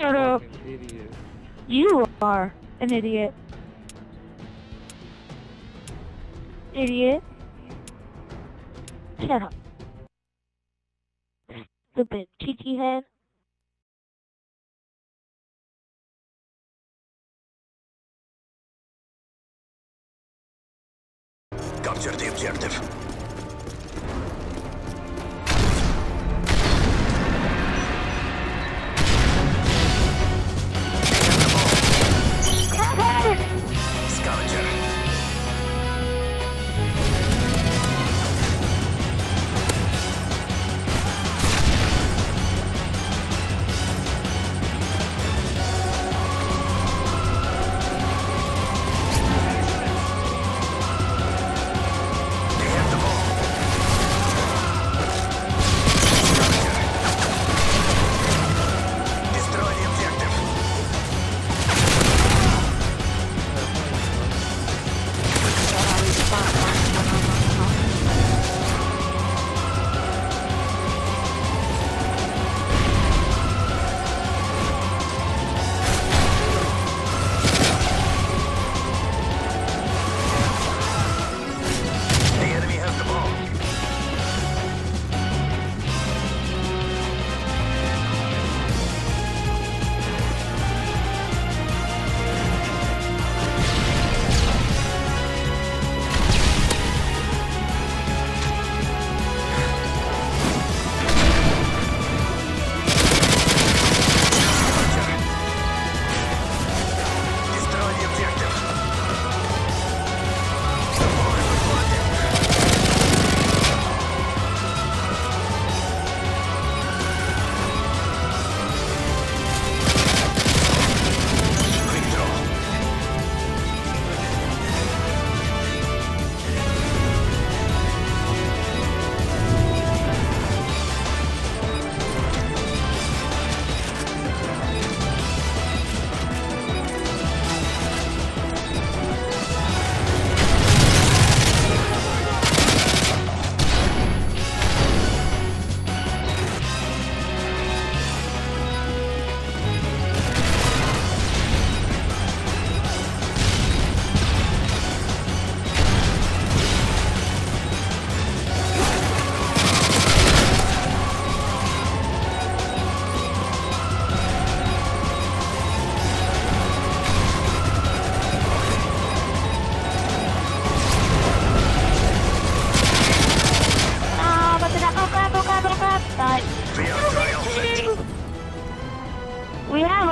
Shut up. Idiot. You are an idiot. Idiot. Shut up. Stupid cheeky head. Capture the objective.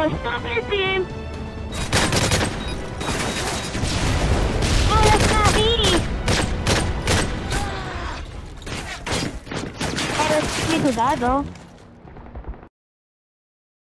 A stupid team. Oh, not me. Pero, cuidado.